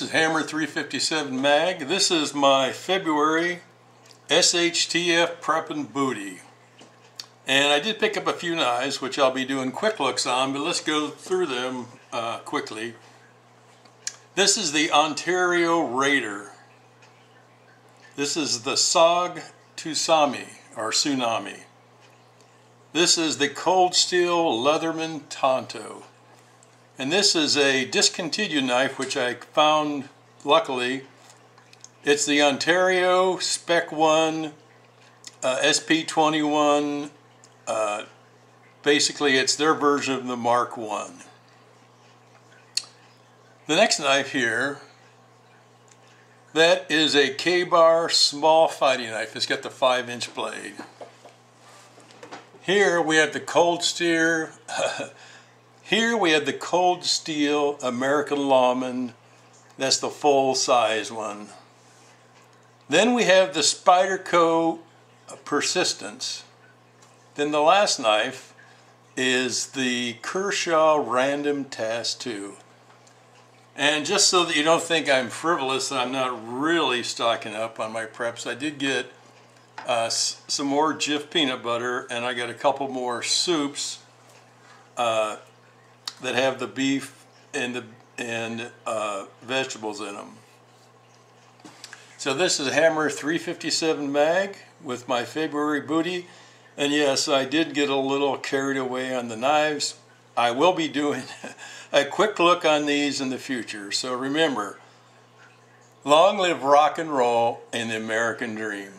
Hammer 357 Mag. This is my February SHTF Prep and Booty. And I did pick up a few knives, which I'll be doing quick looks on, but let's go through them uh, quickly. This is the Ontario Raider. This is the SOG Tusami, or Tsunami. This is the Cold Steel Leatherneck Tanto. And this is a discontinued knife which I found luckily. It's the Ontario Spec 1 uh, SP21. Uh, basically, it's their version of the Mark 1. The next knife here, that is a Ka-Bar small fighting knife. It's got the 5 inch blade. Here we have the Cold Steel Here we have the Cold Steel American Lawman. That's the full size one. Then we have the Spyderco Persistence. Then the last knife is the Kershaw Random Task 2. And just so that you don't think I'm frivolous and I'm not really stocking up on my preps, I did get uh, some more Jif peanut butter and I got a couple more soups. Uh, that have the beef and the and uh, vegetables in them. So this is a Hammer 357 mag with my February booty. And yes, I did get a little carried away on the knives. I will be doing a quick look on these in the future. So remember, long live rock and roll and the American dream.